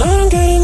I'm getting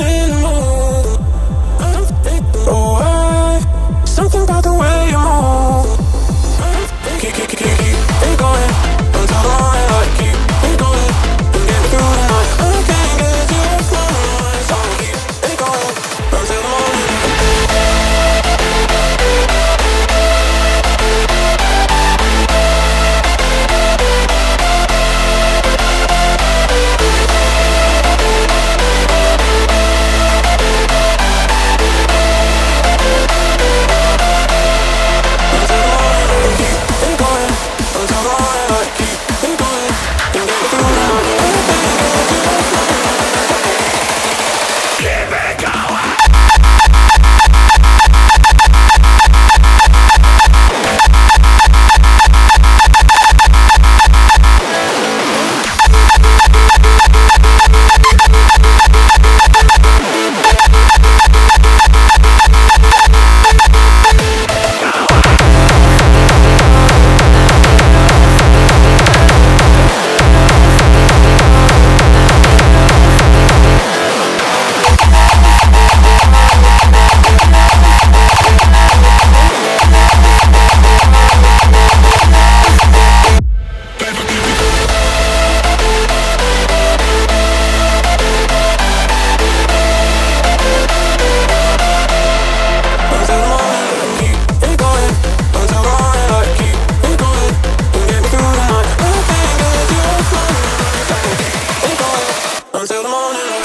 wanna